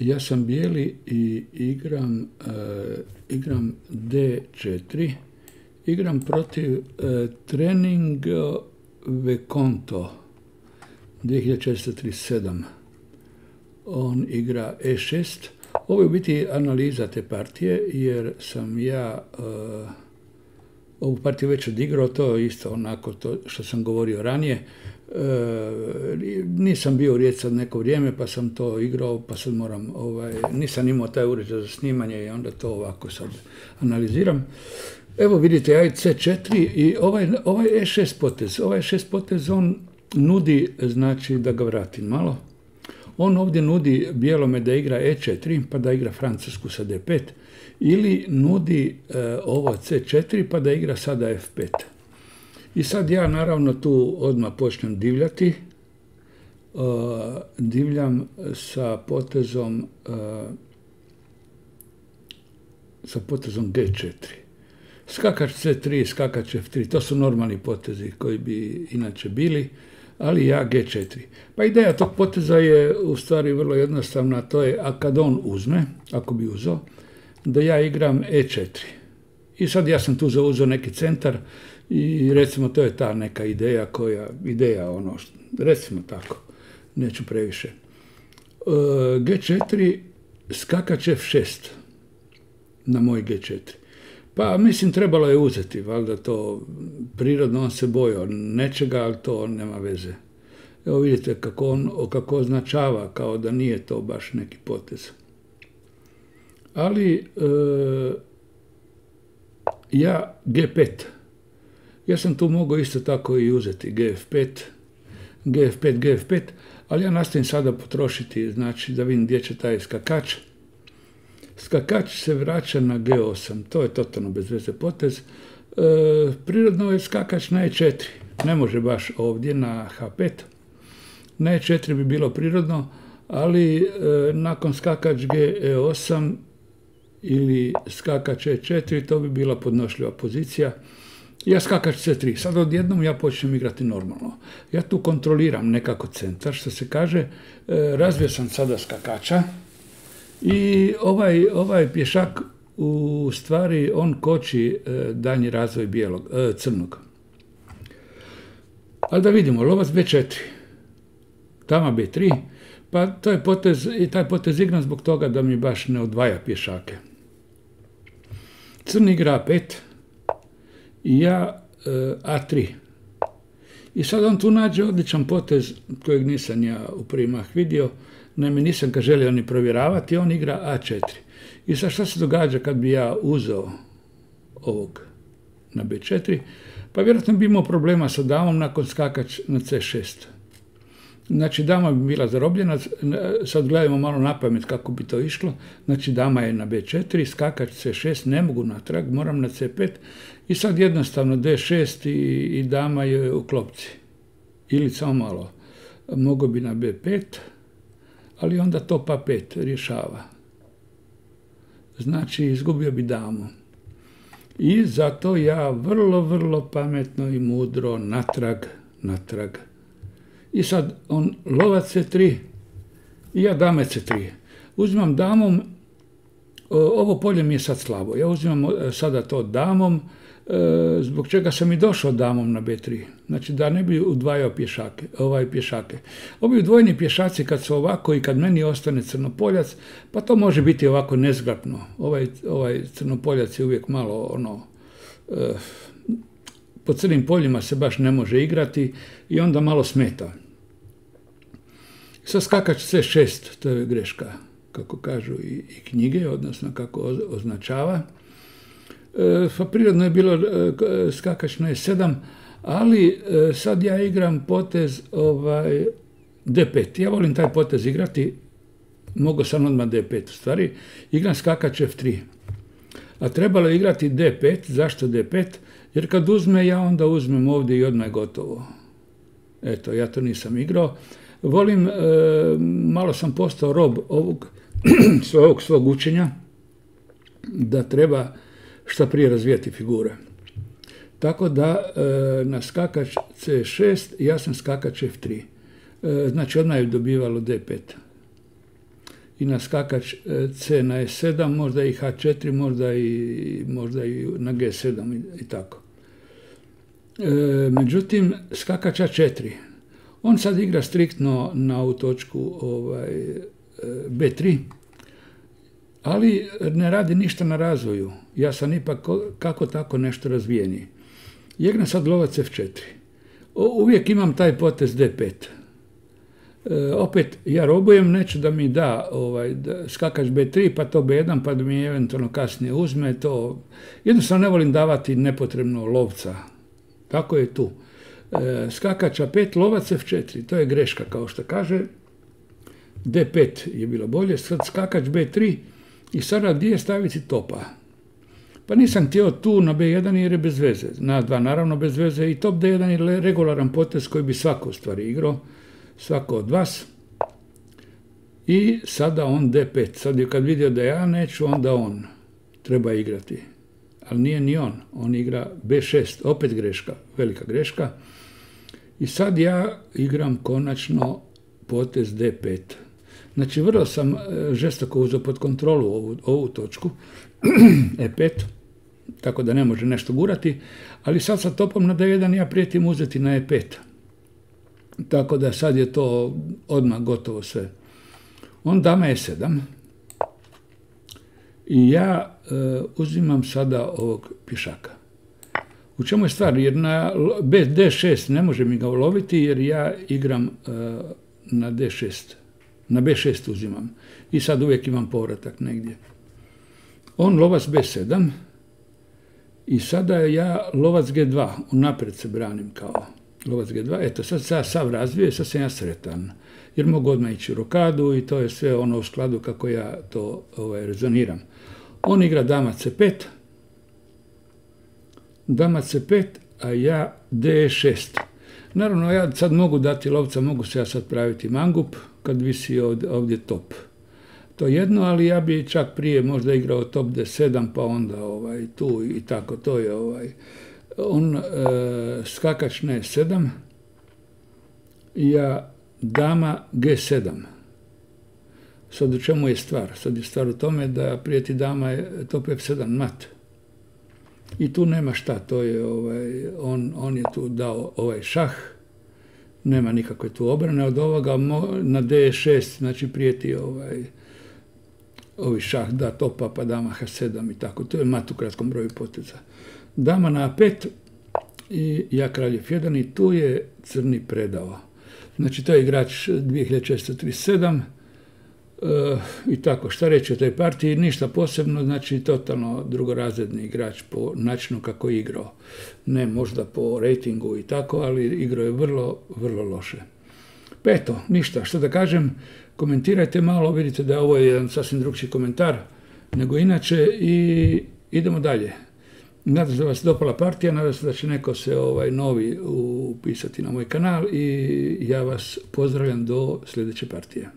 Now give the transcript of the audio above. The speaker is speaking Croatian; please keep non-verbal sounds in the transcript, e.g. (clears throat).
Ja sam bijeli i igram, e, igram D4. Igram protiv uh, Trening Vekonto 2437. On igra E6. Ovo je biti analiza te partije, jer sam ja uh, ovu partiju već odigrao, to je isto onako to što sam govorio ranije. E, nisam bio u sad neko vrijeme pa sam to igrao pa sad moram, ovaj, nisam imao taj uređaj za snimanje i onda to ovako sad analiziram. Evo vidite, ja C4 i ovaj, ovaj E6 potez, ovaj E6 potez on nudi, znači da ga vratim malo. On ovdje nudi bijelome da igra E4 pa da igra Francusku sa D5 ili nudi e, ovo C4 pa da igra sada F5. I sad ja naravno tu odmah počnem divljati. Uh, divljam sa potezom uh, sa potezom G4. Skakač C3, skakač F3, to su normalni potezi koji bi inače bili, ali ja G4. Pa ideja tog poteza je u stvari vrlo jednostavna, to je a kad on uzme, ako bi uzeo, da ja igram E4. I sad ja sam tu zauzeo neki centar, i recimo to je ta neka ideja koja, ideja ono, recimo tako, neću previše. E, G4 skakač F6 na moj G4. Pa mislim trebalo je uzeti, valjda to prirodno on se bojao nečega, ali to nema veze. Evo vidite kako on kako označava kao da nije to baš neki potez. Ali e, ja G5 ja sam tu mogao isto tako i uzeti GF5, GF5, GF5, ali ja nastavim sada potrošiti, znači da vidim gdje će taj skakač. Skakač se vraća na G8, to je totalno bez veze potez. E, prirodno je skakač na E4, ne može baš ovdje na H5. Na E4 bi bilo prirodno, ali e, nakon skakač G8 ili skakač E4 to bi bila podnošljiva pozicija ja skakač C3. Sad odjednom ja počnem igrati normalno. Ja tu kontroliram nekako centar, što se kaže, e, razvio sam sada skakača i ovaj, ovaj pješak u stvari on koči e, danji razvoj bijelog, e, crnog. Ali da vidimo, lovac B4, tama B3, pa to je potez, i taj potez igram zbog toga da mi baš ne odvaja pješake. Crni igra 5 i ja e, A3. I sad on tu nađe odličan potez kojeg nisam ja u primah vidio, naime nisam ga želio ni provjeravati, on igra A4. I sad šta se događa kad bi ja uzeo ovog na B4? Pa vjerojatno bi imao problema sa damom nakon skakač na C6. Znači, dama bi bila zarobljena, sad gledamo malo na pamet kako bi to išlo. Znači, dama je na B4, skakač C6, ne mogu natrag, moram na C5 i sad jednostavno D6 i, i dama je u klopci. Ili samo malo. Mogu bi na B5, ali onda to pa 5 rješava. Znači, izgubio bi damu. I zato ja vrlo, vrlo pametno i mudro natrag, natrag i sad on lovac C3 i ja dame C3. Uzimam damom, ovo polje mi je sad slabo, ja uzimam sada to damom, e, zbog čega sam i došao damom na B3. Znači da ne bi udvajao pješake, ovaj pješake. Ovi udvojeni pješaci kad su ovako i kad meni ostane crnopoljac, pa to može biti ovako nezgrapno. Ovaj, ovaj crnopoljac je uvijek malo ono, e, po crnim poljima se baš ne može igrati i onda malo smeta. Sa skakač C6, to je greška, kako kažu i, i knjige, odnosno kako označava. E, pa prirodno je bilo e, skakač na E7, ali e, sad ja igram potez ovaj, D5. Ja volim taj potez igrati, mogu sam odmah D5 u stvari. Igram skakač F3. A trebalo je igrati D5, zašto D5? Jer kad uzme, ja onda uzmem ovdje i odmah je gotovo. Eto, ja to nisam igrao volim, e, malo sam postao rob ovog (clears throat) svog, svog učenja, da treba šta prije razvijati figure. Tako da e, na skakač C6 ja sam skakač F3. E, znači odmah je dobivalo D5. i na skakač C na E7, možda i H4, možda i, možda i na G7 i, tako. E, međutim, skakač A4, on sad igra striktno na ovu točku ovaj, e, B3, ali ne radi ništa na razvoju. Ja sam ipak kako tako nešto razvijeniji. Igra sad lovac F4. Uvijek imam taj potez D5. E, opet, ja robujem, neću da mi da, ovaj, da skakač B3, pa to B1, pa da mi eventualno kasnije uzme, to jednostavno ne volim davati nepotrebno lovca. Tako je tu. E, skakač A5, lovac F4, to je greška kao što kaže. D5 je bilo bolje, sad skakač B3 i sada gdje staviti topa? Pa nisam htio tu na B1 jer je bez veze. Na dva naravno bez veze i top D1 je regularan potez koji bi svako stvari igrao svako od vas. I sada on D5. Sad je kad vidio da ja neću, onda on treba igrati. Ali nije ni on. On igra B6. Opet greška. Velika greška. I sad ja igram konačno potez D5. Znači, vrlo sam e, žestoko uzeo pod kontrolu ovu, ovu točku, (clears throat) E5, tako da ne može nešto gurati, ali sad sa topom na D1 ja prijetim uzeti na E5. Tako da sad je to odmah gotovo sve. On dama je 7. I ja e, uzimam sada ovog pišaka. U čemu je stvar? Jer na D6 ne može mi ga uloviti jer ja igram e, na D6. Na B6 uzimam. I sad uvijek imam povratak negdje. On lovac B7. I sada ja lovac G2. Unaprijed se branim kao lovac G2, eto, sad se sav razvije, sad sam ja sretan. Jer mogu odmah ići u rokadu i to je sve ono u skladu kako ja to ovaj, rezoniram. On igra dama C5, dama C5, a ja D6. Naravno, ja sad mogu dati lovca, mogu se ja sad praviti mangup kad visi ovdje, ovdje top. To jedno, ali ja bi čak prije možda igrao top D7, pa onda ovaj, tu i tako, to je ovaj, on e, skakač na 7 ja dama G7. Sad u čemu je stvar? Sad je stvar u tome da prijeti dama je top F7 mat. I tu nema šta, to je ovaj, on, on je tu dao ovaj šah, nema nikakve tu obrane od ovoga na D6, znači prijeti ovaj, ovi šah da topa pa dama H7 i tako. To je mat u kratkom broju poteza dama na A5 i ja kraljev 1 i tu je crni predao. Znači to je igrač 2637 uh, eh, i tako, šta reći o toj partiji, ništa posebno, znači totalno drugorazredni igrač po načinu kako je igrao. Ne možda po rejtingu i tako, ali igrao je vrlo, vrlo loše. Pa eto, ništa, što da kažem, komentirajte malo, vidite da ovo je jedan sasvim drugčiji komentar nego inače i idemo dalje. Nadam se da vas dopala partija, nadam se da će neko se ovaj novi upisati na moj kanal i ja vas pozdravljam do sljedeće partije.